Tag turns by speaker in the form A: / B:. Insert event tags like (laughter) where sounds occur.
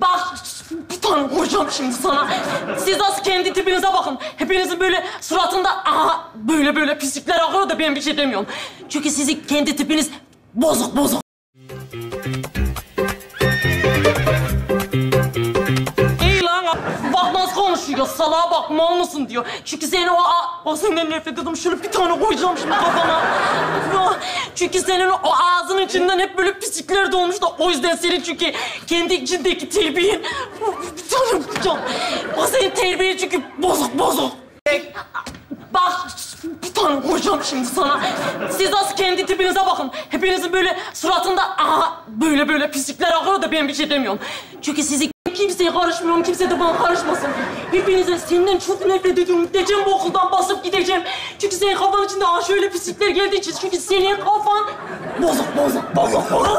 A: Bak bir tane koyacağım şimdi sana. Siz nasıl kendi tipinize bakın. Hepinizin böyle suratında aha, böyle böyle pislikler akıyor da ben bir şey demiyorum. Çünkü sizin kendi tipiniz bozuk bozuk. İyi lan. Bak nasıl konuşuyor. Salağa bak mal mısın diyor. Çünkü senin o... O senden nefret ediyorum. Şöyle bir tane koyacağım şimdi kafana. (laughs) Çünkü senin o ağzının içinden hep böyle pislikler dolmuş da o yüzden senin çünkü kendi içindeki terbiyen... Tane koyacağım. O senin terbiyen çünkü bozuk bozuk. Bak bir tane koyacağım şimdi sana. Siz nasıl kendi tipinize bakın. Hepinizin böyle suratında aha, böyle böyle pislikler akıyor da ben bir şey demiyorum. Çünkü sizi kimseye karışmıyorum, kimse de bana karışmasın. Hepinize senden çok nefret ediyorum. Gideceğim bu okuldan basıp gideceğim. Çünkü senin kafanın içinde şöyle pislikler geldiği için. Çünkü senin kafan bozuk bozuk bozuk bozuk.